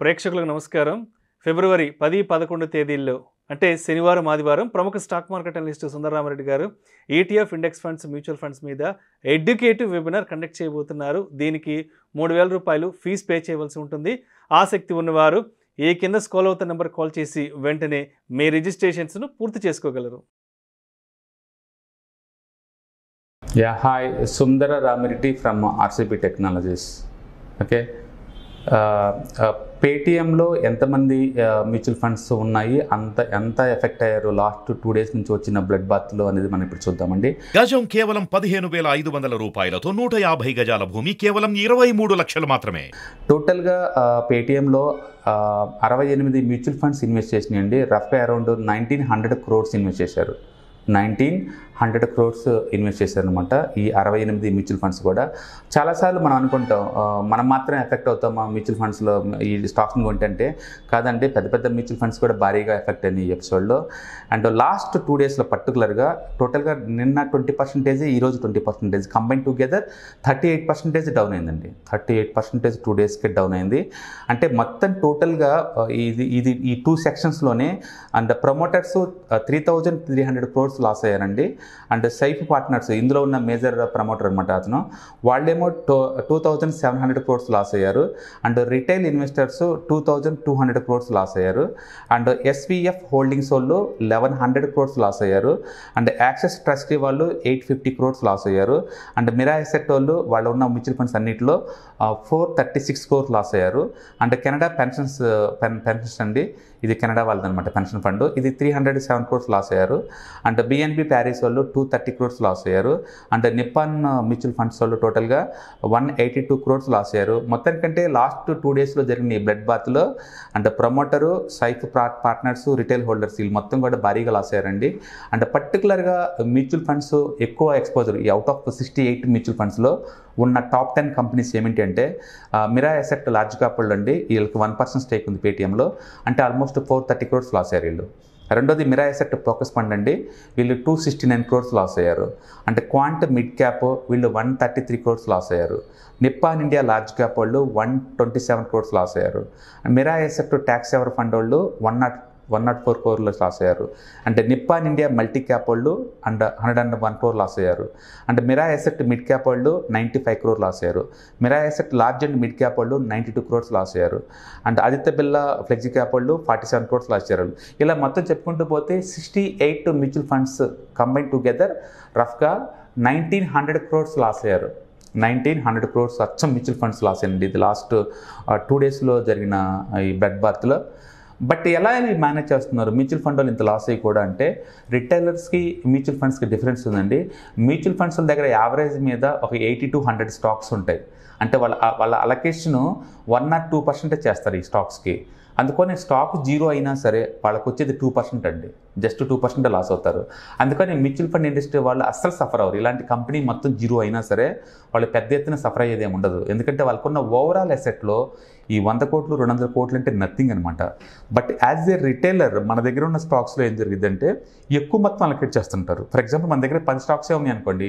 ప్రేక్షకులకు నమస్కారం. ఫిబ్రవరి పది పదకొండు తేదీల్లో అంటే శనివారం ఆదివారం ప్రముఖ స్టాక్ మార్కెట్ అనలిస్ట్ సుందరరామరెడ్డి గారు ETF index funds mutual funds మీద ఎడ్యుకేటివ్ వెబినార్ కండక్ట్ చేయబోతున్నారు. దీనికి మూడు వేల రూపాయలు ఫీజు పే చేయవలసి ఉంటుంది. ఆసక్తి ఉన్నవారు ఏ కింద స్కాల్ అవుతున్న నెంబర్ కాల్ చేసి వెంటనే మీ రిజిస్ట్రేషన్స్ను పూర్తి చేసుకోగలరు. Yeah hi. Sundara Ramireddy from RCP technologies. Okay? పేటిఎంలో ఎంతమంది మ్యూచువల్ ఫండ్స్ ఉన్నాయి అంత ఎంత ఎఫెక్ట్ అయ్యారు లాస్ట్ టూ డేస్ నుంచి వచ్చిన బ్లడ్ బాత్లో అనేది మనం ఇప్పుడు చూద్దామండి. గజం కేవలం పదిహేను వేల ఐదు వందల రూపాయలతో నూట యాభై గజాల భూమి కేవలం ఇరవై మూడు లక్షలు మాత్రమే. టోటల్గా పేటిఎంలో అరవై ఎనిమిది మ్యూచువల్ ఫండ్స్ ఇన్వెస్ట్ చేసినాయండి. రఫ్గా around nineteen hundred crores invest చేశారు. నైన్టీన్ హండ్రెడ్ క్రోర్స్ ఇన్వెస్ట్ చేశారనమాట ఈ అరవై ఎనిమిది మ్యూచువల్ ఫండ్స్ కూడా చాలాసార్లు మనం అనుకుంటాం మనం మాత్రం ఎఫెక్ట్ అవుతాం ఆ మ్యూచువల్ ఫండ్స్లో ఈ స్టాక్స్ని కొంటే కాదంటే పెద్ద పెద్ద మ్యూచువల్ ఫండ్స్ కూడా భారీగా ఎఫెక్ట్ అయినాయి ఈ ఎపిసోడ్లో. అండ్ లాస్ట్ టూ డేస్లో పర్టికులర్గా టోటల్గా నిన్న ట్వంటీ పర్సెంటేజ్ ఈరోజు twenty percentage. Combine together thirty eight percentage down అయిందండి. థర్టీ ఎయిట్ పర్సెంటేజ్ టూ డేస్కి డౌన్ అయింది. అంటే మొత్తం టోటల్గా ఇది ఇది ఈ two సెక్షన్స్లోనే and promoters three thousand three hundred crores loss అయ్యారండి. అండ్ సైఫ్ పార్ట్నర్స్ ఇందులో ఉన్న మేజర్ ప్రమోటర్ అనమాట అతను. వాళ్ళేమో two two thousand seven hundred crores loss అయ్యారు. And retail investors two thousand two hundred crores loss అయ్యారు. అండ్ ఎస్విఎఫ్ హోల్డింగ్స్ వాళ్ళు eleven hundred crores loss అయ్యారు. అండ్ యాక్సెస్ ట్రస్టీ వాళ్ళు ఎయిట్ ఫిఫ్టీ క్రోర్స్ లాస్ అయ్యారు. అండ్ మిరా ఎసెట్ వాళ్ళు వాళ్ళు ఉన్న mutual funds అన్నింటిలో four thirty six crores loss అయ్యారు. And Canada pensions pen pensions అండి ఇది కెనడా వాళ్ళదనమాట పెన్షన్ ఫండ్. ఇది three hundred seven crores loss అయ్యారు. అండ్ బిఎన్బి ప్యారిస్ వాళ్ళు టూ థర్టీ క్రోర్స్ లాస్ అయ్యారు. అండ్ నిప్పాన్ మ్యూచువల్ ఫండ్స్ వాళ్ళు టోటల్గా one eighty two crores loss అయ్యారు. మొత్తం కంటే లాస్ట్ టూ డేస్లో జరిగిన ఈ బ్లడ్ బాత్లో and promoter SAIF partners retail holders వీళ్ళు మొత్తం కూడా భారీగా లాస్ అయ్యారండి. అండ్ పర్టికులర్గా మ్యూచువల్ ఫండ్స్ ఎక్కువ ఎక్స్పోజర్ ఈ out of sixty eight mutual ఫండ్స్లో ఉన్న టాప్ టెన్ కంపెనీస్ ఏమిటి అంటే మిరా ఎసెట్ లార్జ్ కాపుల్ అండి వీళ్ళకి వన్ పర్సెంట్ స్టేక్ ఉంది పేటీఎంలో అంటే almost four thirty crores loss అయ్యారు వీళ్ళు. రెండోది మిరా ఎసెట్ ఫోకస్ ఫండ్ అండి. వీళ్ళు two sixty nine crores loss అయ్యారు. అంటే క్వాంట్ మిడ్ క్యాప్ వీళ్ళు one thirty three crores loss అయ్యారు. నిప్పాన్ ఇండియా లార్జ్ క్యాప్ వాళ్ళు one twenty seven crores loss అయ్యారు. Mirae asset tax saver fund వాళ్ళు? One naught one naught four క్రోర్లో loss అయ్యారు. అంటే Nippon India multi cap వాళ్ళు and hundred and one crore loss అయ్యారు. అంటే Mirae asset mid cap వాళ్ళు ninety five crore loss అయ్యారు. Mirae asset large and mid cap వాళ్ళు ninety two crores loss అయ్యారు. And Aditya Birla flexi cap వాళ్ళు forty seven crores loss అయ్యారు. ఇలా మొత్తం చెప్పుకుంటూ పోతే sixty eight mutual funds combine together రఫ్గా నైన్టీన్ హండ్రెడ్ క్రోర్స్ లాస్ అయ్యారు. నైన్టీన్ హండ్రెడ్ క్రోర్స్ అచ్చం మ్యూచువల్ ఫండ్స్ లాస్ అయ్యండి ఇది లాస్ట్ టూ డేస్లో జరిగిన ఈ బ్లడ్ బాత్లో. బట్ ఎలా ఇది మేనేజ్ చేస్తున్నారు? మ్యూచువల్ ఫండ్ వాళ్ళు ఇంత లాస్ అయ్యి కూడా అంటే రిటైలర్స్కి మ్యూచువల్ ఫండ్స్కి డిఫరెన్స్ ఉందండి. మ్యూచువల్ ఫండ్స్ దగ్గర యావరేజ్ మీద ఒక ఎయిటీ టు హండ్రెడ్ స్టాక్స్ ఉంటాయి. అంటే వాళ్ళ వాళ్ళ అలొకేషన్ వన్ నాట్ టూ పర్సెంటే చేస్తారు ఈ స్టాక్స్కి అందుకని స్టాక్ జీరో అయినా సరే వాళ్ళకి వచ్చేది టూ పర్సెంట్ అండి. జస్ట్ టూ పర్సెంట్ లాస్ అవుతారు. అందుకని మ్యూచువల్ ఫండ్ ఇండస్ట్రీ వాళ్ళు అస్సలు సఫర్ అవ్వరు. ఇలాంటి కంపెనీ మొత్తం జీరో అయినా సరే వాళ్ళు పెద్ద ఎత్తున సఫర్ అయ్యేది ఉండదు. ఎందుకంటే వాళ్ళకున్న ఓవరాల్ అసెట్లో ఈ వంద కోట్లు రెండు వందల కోట్లు అంటే నథింగ్ అనమాట బట్ యాజ్ ఏ రిటైలర్ మన దగ్గర ఉన్న స్టాక్స్లో ఏం జరిగిందంటే ఎక్కువ మొత్తం అలకేట్ చేస్తుంటారు. ఫర్ ఎగ్జాంపుల్ మన దగ్గర పది స్టాక్సే ఉన్నాయి అనుకోండి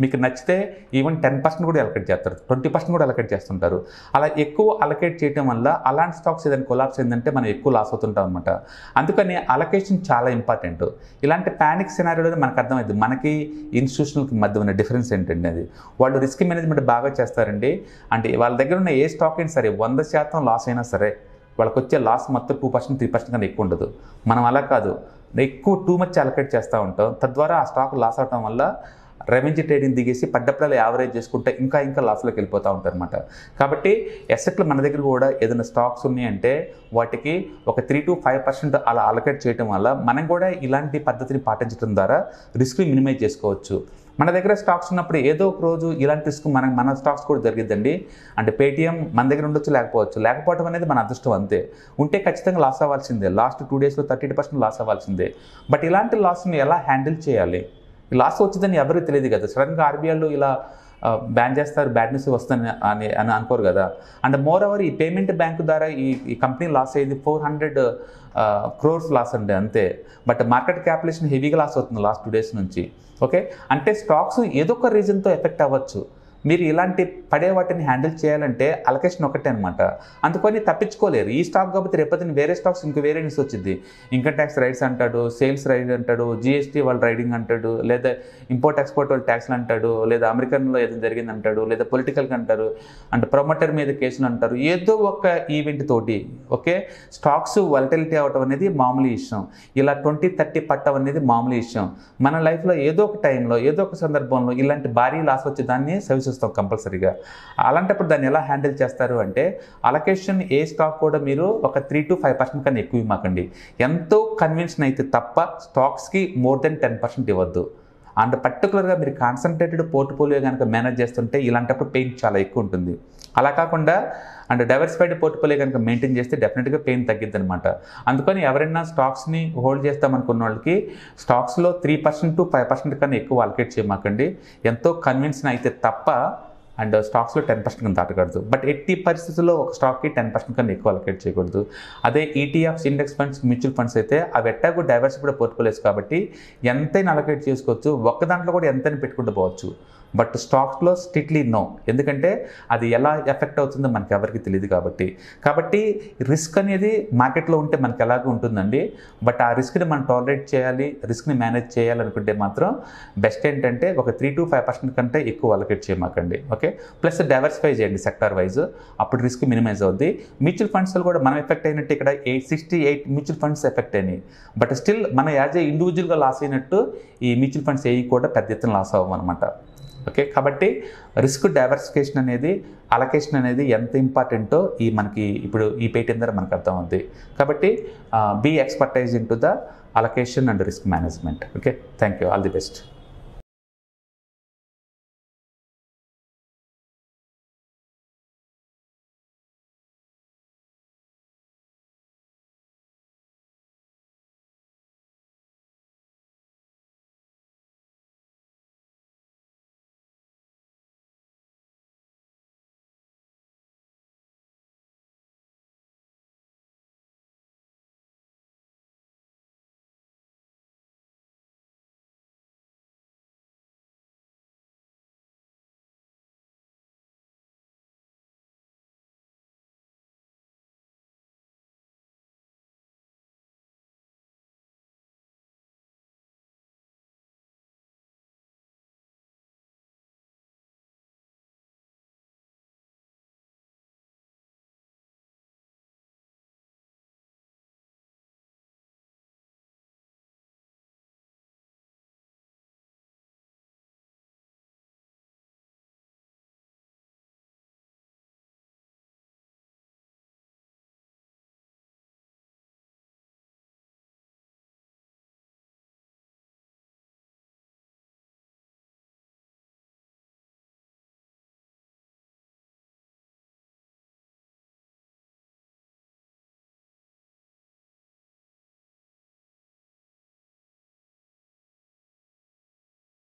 మీకు నచ్చితే ఈవెన్ టెన్ పర్సెంట్ కూడా అలకేట్ చేస్తారు. ట్వంటీ పర్సెంట్ కూడా అలకేట్ చేస్తుంటారు. అలా ఎక్కువ అలకేట్ చేయడం వల్ల అలాంటి స్టాక్స్ ఏదైనా కొలాప్స్ ఏంటంటే మనం ఎక్కువ లాస్ అవుతుంటాం అనమాట అందుకని అలకేషన్ చాలా ఇంపార్టెంట్ ఇలాంటి ప్యానిక్ సినారియోలో మనకు అర్థమైంది. మనకి ఇన్స్టిట్యూషన్కి మధ్య ఉన్న డిఫరెన్స్ ఏంటండి అది? వాళ్ళు రిస్క్ మేనేజ్మెంట్ బాగా చేస్తారండి. అంటే వాళ్ళ దగ్గర ఉన్న ఏ స్టాక్ అయినా సరే వంద శాతం లాస్ అయినా సరే వాళ్ళకి వచ్చే లాస్ మొత్తం టూ పర్సెంట్ త్రీ పర్సెంట్ కన్నా ఎక్కువ ఉండదు. మనం అలా కాదు. ఎక్కువ టూ మచ్ అలకేట్ చేస్తూ ఉంటాం. తద్వారా ఆ స్టాక్ లాస్ అవడం వల్ల రెవెన్యూ ట్రేడింగ్ దిగేసి పడ్డప్పుడల్లా యావరేజ్ చేసుకుంటే ఇంకా ఇంకా లాస్లోకి వెళ్ళిపోతూ ఉంటారు అనమాట కాబట్టి ఎసెట్లు మన దగ్గర కూడా ఏదైనా స్టాక్స్ ఉన్నాయంటే వాటికి ఒక త్రీ టు ఫైవ్ పర్సెంట్ అలా అలకేట్ చేయడం వల్ల మనం కూడా ఇలాంటి పద్ధతిని పాటించడం ద్వారా రిస్క్ మినిమైజ్ చేసుకోవచ్చు. మన దగ్గర స్టాక్స్ ఉన్నప్పుడు ఏదో ఒక రోజు ఇలాంటి రిస్క్ మన మన స్టాక్స్ కూడా జరిగిద్దండి. అంటే పేటీఎం మన దగ్గర ఉండొచ్చు లేకపోవచ్చు. లేకపోవడం అనేది మన అదృష్టం అంతే. ఉంటే ఖచ్చితంగా లాస్ అవ్వాల్సిందే. లాస్ట్ టూ డేస్లో థర్టీ పర్సెంట్ లాస్ అవ్వాల్సిందే. బట్ ఇలాంటి లాస్ని ఎలా హ్యాండిల్ చేయాలి? లాస్ట్ లాస్ వచ్చిందని ఎవరు తెలియదు కదా. సడన్గా ఆర్బీఐలో ఇలా బ్యాన్ చేస్తారు బ్యాడ్ న్యూస్ వస్తుంది అని అని అనుకోరు కదా. అండ్ మోర్ ఓవర్ ఈ పేమెంట్ బ్యాంకు ద్వారా ఈ ఈ కంపెనీ లాస్ అయ్యింది ఫోర్ హండ్రెడ్ క్రోర్స్ లాస్ అండి అంతే. బట్ మార్కెట్ క్యాపులేషన్ హెవీగా లాస్ అవుతుంది లాస్ట్ టూ డేస్ నుంచి. ఓకే అంటే స్టాక్స్ ఏదో ఒక రీజన్తో ఎఫెక్ట్ అవ్వచ్చు. మీరు ఇలాంటి పడే వాటిని హ్యాండిల్ చేయాలంటే అలకేషన్ ఒకటే అనమాట అందుకని తప్పించుకోలేరు. ఈ స్టాక్ కాబట్టి రేపొద్దున వేరే స్టాక్స్ ఇంకో వేరే న్యూస్ వచ్చింది ఇన్కమ్ ట్యాక్స్ రైడ్స్ అంటాడు సేల్స్ రైడ్ అంటాడు జిఎస్టీ వాళ్ళు రైడింగ్ అంటాడు లేదా ఇంపోర్ట్ ఎక్స్పోర్ట్ వాళ్ళ ట్యాక్స్లు అంటాడు లేదా అమెరికన్లో ఏదో జరిగింది అంటాడు లేదా పొలిటికల్కి అంటారు అంటే ప్రొమోటర్ మీద కేసులు అంటారు. ఏదో ఒక ఈవెంట్ తోటి ఓకే? స్టాక్స్ వలటిలిటీ అవటం అనేది మామూలు విషయం. ఇలా ట్వంటీ థర్టీ పట్టం అనేది మామూలు విషయం. మన లైఫ్లో ఏదో ఒక టైంలో ఏదో ఒక సందర్భంలో ఇలాంటి భారీ లాస్ వచ్చే దాన్ని సవిచూస్తాం కంపల్సరీగా. అలాంటప్పుడు దాన్ని ఎలా హ్యాండిల్ చేస్తారు అంటే అలొకేషన్ ఏ స్టాక్ కూడా మీరు ఒక త్రీ టు ఫైవ్ పర్సెంట్ కన్నా ఎక్కువ ఇవ్వమాకండి ఎంతో కన్విన్షన్ అయితే తప్ప స్టాక్స్కి మోర్ దెన్ టెన్ పర్సెంట్ ఇవ్వద్దు. అండ్ పర్టికులర్గా మీరు కాన్సన్ట్రేటెడ్ పోర్ట్ఫోలియో కనుక మేనేజ్ చేస్తుంటే ఇలాంటప్పుడు పెయిన్ చాలా ఎక్కువ ఉంటుంది. అలా కాకుండా అండ్ డైవర్సిఫైడ్ పోర్ట్ఫోలియో కనుక మెయింటైన్ చేస్తే డెఫినెట్గా పెయిన్ తగ్గిద్ది అనమాట అందుకని ఎవరైనా స్టాక్స్ని హోల్డ్ చేస్తామనుకున్న వాళ్ళకి స్టాక్స్లో three percent to five percent కన్నా ఎక్కువ అలకేట్ చేయమాకండి. ఎంతో కన్విన్షన్ అయితే తప్ప అండ్ స్టాక్స్లో టెన్ పర్సెంట్ కన్నా దాటకూడదు. బట్ ఎట్టి పరిస్థితుల్లో ఒక స్టాక్కి టెన్ పర్సెంట్ కన్నా ఎక్కువ అలకేట్ చేయకూడదు. అదే ETFs index funds mutual funds అయితే అవి ఎట్టాగో డైవర్సిఫైడ్ పోర్ట్ఫోలియోస్ కాబట్టి ఎంతైనా అలకేట్ చేసుకోవచ్చు. ఒక్క దాంట్లో కూడా ఎంతైనా పెట్టుకుంటూ పోవచ్చు. బట్ స్టాక్స్లో స్ట్రిక్ట్లీ నో. ఎందుకంటే అది ఎలా ఎఫెక్ట్ అవుతుందో మనకి ఎవరికి తెలియదు కాబట్టి. కాబట్టి రిస్క్ అనేది మార్కెట్లో ఉంటే మనకి ఎలాగో ఉంటుందండి. బట్ ఆ రిస్క్ని మనం టాలరేట్ చేయాలి రిస్క్ని మేనేజ్ చేయాలనుకుంటే మాత్రం బెస్ట్ ఏంటంటే ఒక త్రీ టు ఫైవ్ పర్సెంట్ కంటే ఎక్కువ అలకేట్ చేయమాకండి. ఓకే? ప్లస్ డైవర్సిఫై చేయండి సెక్టార్ వైజ్ అప్పుడు రిస్క్ మినిమైజ్ అవుద్ది. మ్యూచువల్ ఫండ్స్లో కూడా మనం ఎఫెక్ట్ అయినట్టు ఇక్కడ eight sixty eight mutual funds affect అయినాయి. బట్ స్టిల్ మన యాజ్ ఏ ఇండివిజువల్గా లాస్ అయినట్టు ఈ మ్యూచువల్ ఫండ్స్ ఏవి కూడా పెద్ద ఎత్తున లాస్ అవ్వమన్నమాట ఓకే? కాబట్టి రిస్క్ డైవర్సిఫికేషన్ అనేది అలకేషన్ అనేది ఎంత ఇంపార్టెంటో ఈ మనకి ఇప్పుడు ఈ పేటీఎం ద్వారా మనకు అర్థం అవుద్ది కాబట్టి be expertise in to the allocation and risk management okay? Thank you all the best